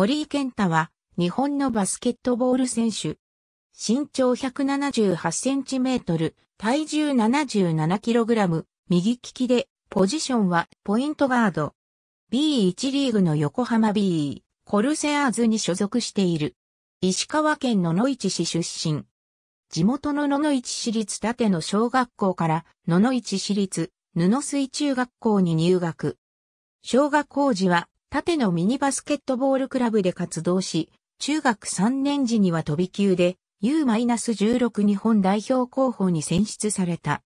森井健太は日本のバスケットボール選手。身長178センチメートル、体重77キログラム、右利きで、ポジションはポイントガード。B1 リーグの横浜 B、コルセアーズに所属している。石川県野々市市出身。地元の野々市市立立野小学校から野々市市立布水中学校に入学。小学校時は立野ミニバスケットボールクラブで活動し、中学3年時には飛び級で U-16 日本代表候補に選出された。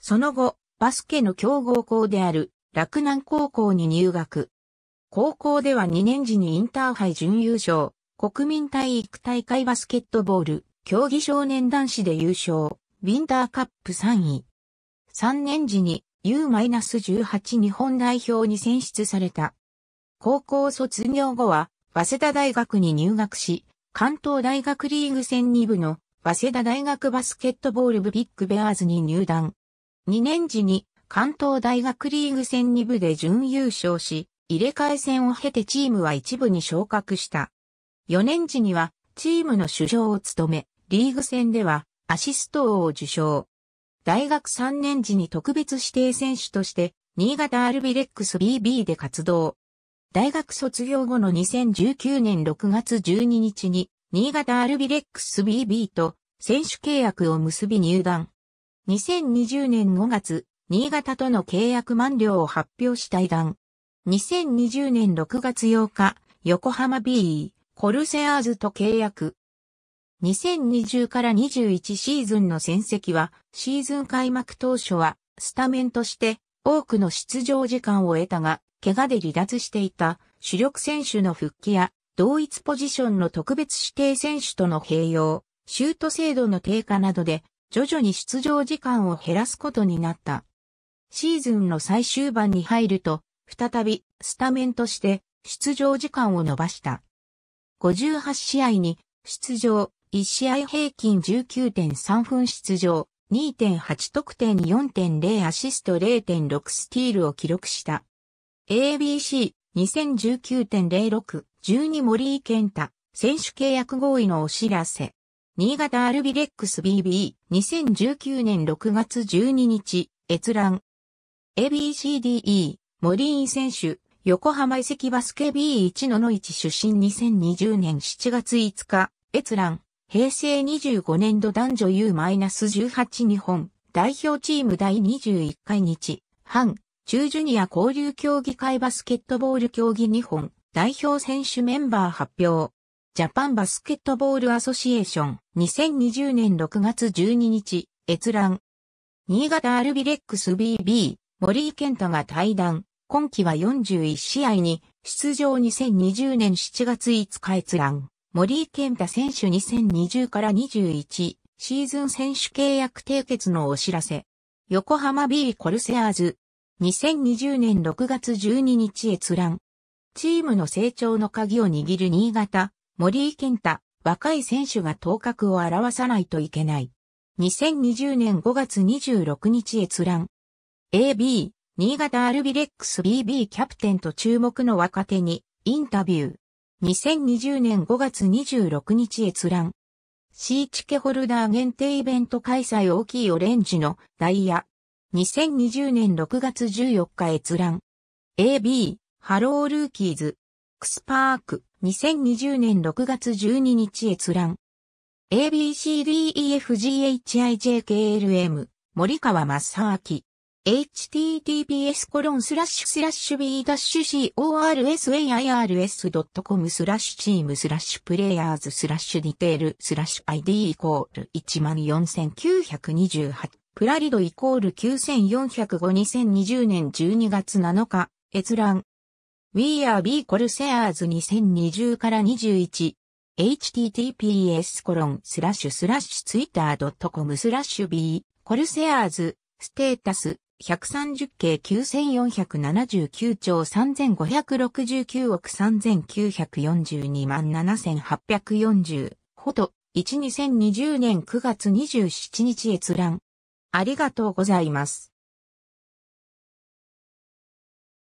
その後、バスケの強豪校である洛南高校に入学。高校では2年時にインターハイ準優勝、国民体育大会バスケットボール、競技少年男子で優勝、ウィンターカップ3位。3年時に U-18 日本代表に選出された。高校卒業後は、早稲田大学に入学し、関東大学リーグ戦2部の早稲田大学バスケットボール部ビッグベアーズに入団。2年時に関東大学リーグ戦2部で準優勝し、入れ替え戦を経てチームは一部に昇格した。4年時にはチームの主将を務め、リーグ戦ではアシスト王を受賞。大学3年時に特別指定選手として、新潟アルビレックス BB で活動。大学卒業後の2019年6月12日に、新潟アルビレックス BB と選手契約を結び入団。2020年5月、新潟との契約満了を発表した退団。2020年6月8日、横浜 B、コルセアーズと契約。2020から21シーズンの戦績は、シーズン開幕当初は、スタメンとして多くの出場時間を得たが、怪我で離脱していた主力選手の復帰や、同一ポジションの特別指定選手との併用、シュート精度の低下などで、徐々に出場時間を減らすことになった。シーズンの最終盤に入ると、再びスタメンとして出場時間を伸ばした。58試合に出場、1試合平均19.3分出場、2.8得点4.0アシスト0.6スティールを記録した。ABC2019.06、12森井健太、選手契約合意のお知らせ。新潟アルビレックス BB、2019年6月12日、閲覧。ABCDE、森井選手、横浜遺跡バスケ B1 のの1出身2020年7月5日、閲覧、平成25年度男女 U-18 日本、代表チーム第21回日、半、中ジュニア交流競技会バスケットボール競技日本、代表選手メンバー発表。ジャパンバスケットボールアソシエーション、2020年6月12日、閲覧。新潟アルビレックス BB、森井健太が対談、今季は41試合に。出場2020年7月5日閲覧、森井健太選手2020から21シーズン選手契約締結のお知らせ。横浜 B コルセアーズ、2020年6月12日閲覧。チームの成長の鍵を握る新潟、森井健太、若い選手が頭角を表さないといけない。2020年5月26日閲覧。AB、新潟アルビレックス BB キャプテンと注目の若手にインタビュー。2020年5月26日閲覧。シーチケホルダー限定イベント開催大きいオレンジのダイヤ。2020年6月14日閲覧。AB、ハロールーキーズ。クスパーク。2020年6月12日閲覧。ABCDEFGHIJKLM。森川正明。https://b-corsairs.com スラッシュチームスラッシュプレイヤーズスラッシュディテールスラッシュ ID イコール14928プラリドイコール9405 2020年12月7日閲覧 We are B コルセアーズ2020から21 https コロンスラッシュスラッシュツイッター .com スラッシュ b コルセアーズステータス130系9479兆3569億3942万7840ほど、1 2020年9月27日閲覧。ありがとうございます。